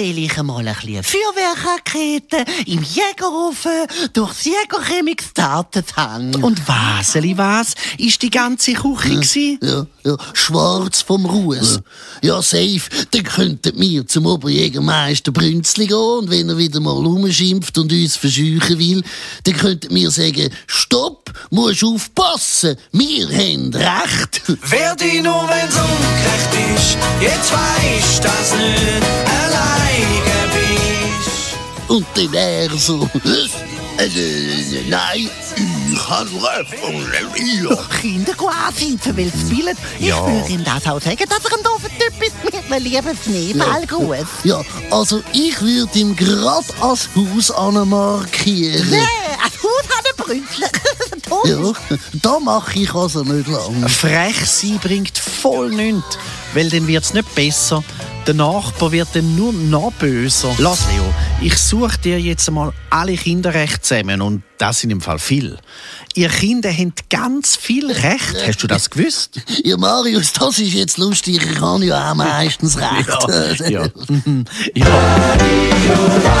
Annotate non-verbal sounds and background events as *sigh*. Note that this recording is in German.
will ich einmal ein bisschen Feuerwehrrakete im Jägerofen durchs Jägerchemikstatenzhang. Und Waseli, was? Ist die ganze Küche gsi? Ja, ja, schwarz vom Ruß. Ja, safe. Dann könnten wir zum Oberjägermeister Brünzli gehen und wenn er wieder mal rumschimpft und uns verscheuchen will, dann könnten wir sagen, stopp, musst aufpassen, wir haben Recht. Wer dich nur, wenn's ungerecht ist, jetzt weisst, dass nicht Und er äh, nein, ich habe Recht. Kinder ansitzen, weil sie spielen. Ich Ja. würde ihm das auch sagen, dass er ein doofer Typ ist *laughs* mit einem lieben Schneeballgruß. Ja, also ich würde ihm grad als Haus anmarkieren. Nee, ein Haus hat ein Brünzler. *laughs* Ja, da mache ich also nicht lang. Frech sein bringt voll nichts, weil dann wird's nicht besser. Der Nachbar wird dann nur noch böser. Lass, Leo, ich suche dir jetzt einmal alle Kinderrechte zusammen und das sind im Fall viel. Ihr Kinder habt ganz viel Recht. Hast du das gewusst? *laughs* Ja, Marius, das ist jetzt lustig. Ich habe ja auch meistens *laughs* recht. ja. *laughs* ja.